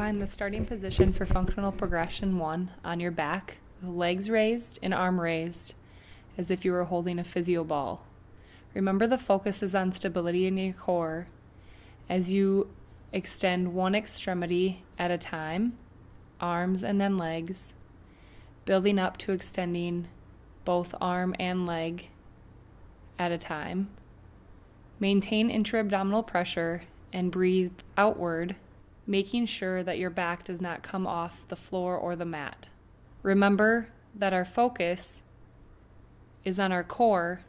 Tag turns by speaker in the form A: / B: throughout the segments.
A: Find the starting position for functional progression one on your back, with legs raised and arm raised, as if you were holding a physio ball. Remember the focus is on stability in your core as you extend one extremity at a time, arms and then legs, building up to extending both arm and leg at a time. Maintain intra abdominal pressure and breathe outward, making sure that your back does not come off the floor or the mat. Remember that our focus is on our core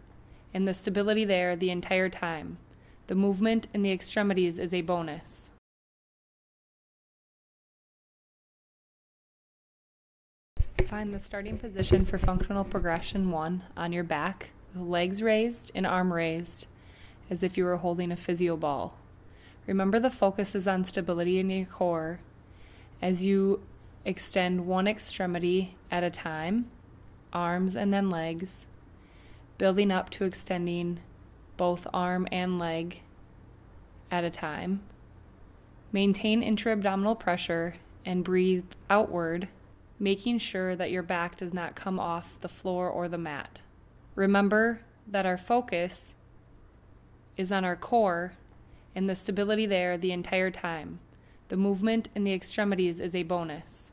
A: and the stability there the entire time. The movement in the extremities is a bonus. Find the starting position for functional progression one on your back, with legs raised and arm raised, as if you were holding a physio ball. Remember the focus is on stability in your core as you extend one extremity at a time, arms and then legs, building up to extending both arm and leg at a time. Maintain intra abdominal pressure and breathe outward, making sure that your back does not come off the floor or the mat. Remember that our focus is on our core and the stability there the entire time. The movement in the extremities is a bonus.